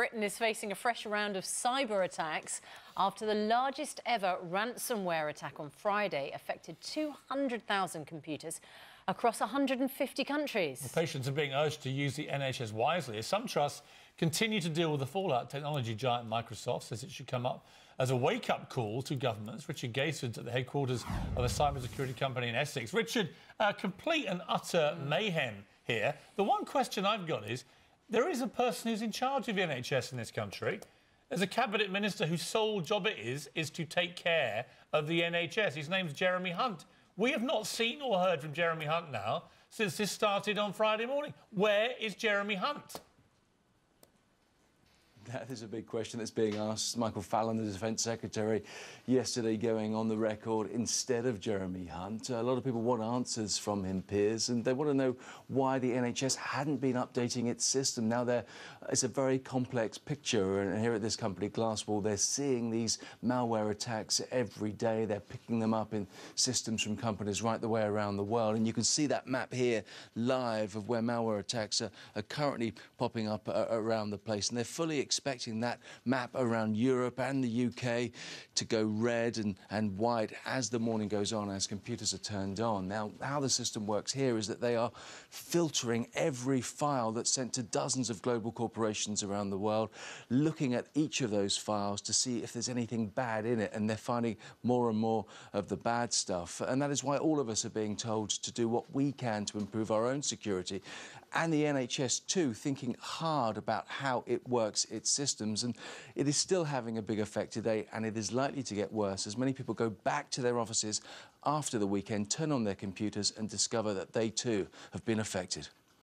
Britain is facing a fresh round of cyber attacks after the largest ever ransomware attack on Friday affected 200,000 computers across 150 countries. Patients are being urged to use the NHS wisely as some trusts continue to deal with the fallout. Technology giant Microsoft says it should come up as a wake-up call to governments. Richard Gaisford's at the headquarters of a cybersecurity company in Essex. Richard, uh, complete and utter mayhem here. The one question I've got is, there is a person who's in charge of the NHS in this country. There's a cabinet minister whose sole job it is is to take care of the NHS. His name's Jeremy Hunt. We have not seen or heard from Jeremy Hunt now since this started on Friday morning. Where is Jeremy Hunt? That is a big question that's being asked. Michael Fallon, the Defence Secretary, yesterday going on the record instead of Jeremy Hunt. A lot of people want answers from him, Piers, and they want to know why the NHS hadn't been updating its system. Now, it's a very complex picture, and here at this company, Glasswall, they're seeing these malware attacks every day. They're picking them up in systems from companies right the way around the world, and you can see that map here live of where malware attacks are, are currently popping up uh, around the place, and they're fully expecting that map around Europe and the UK to go red and, and white as the morning goes on, as computers are turned on. Now, how the system works here is that they are filtering every file that's sent to dozens of global corporations around the world, looking at each of those files to see if there's anything bad in it, and they're finding more and more of the bad stuff. And that is why all of us are being told to do what we can to improve our own security and the NHS too, thinking hard about how it works, systems. And it is still having a big effect today, and it is likely to get worse as many people go back to their offices after the weekend, turn on their computers, and discover that they too have been affected.